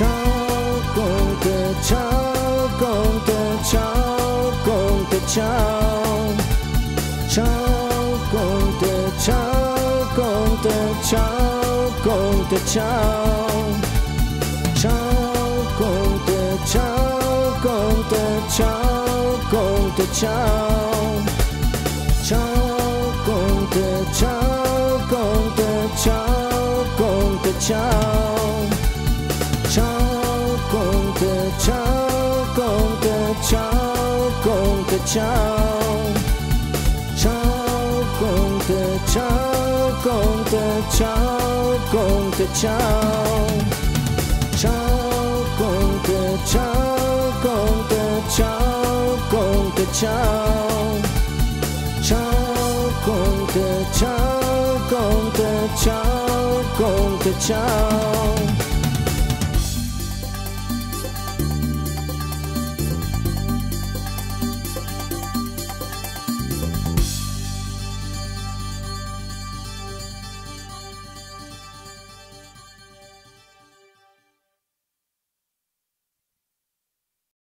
chào con tự chào con tự chào con tự chào chào con tự chào con tự chào con tự chào chào con tự chào con tự chào con tự chào cháu con tự cháu con tự cháu con tự cháu 的超，超工的超工的超工的超，超工的超工的超工的超，超工的超工的超工的超。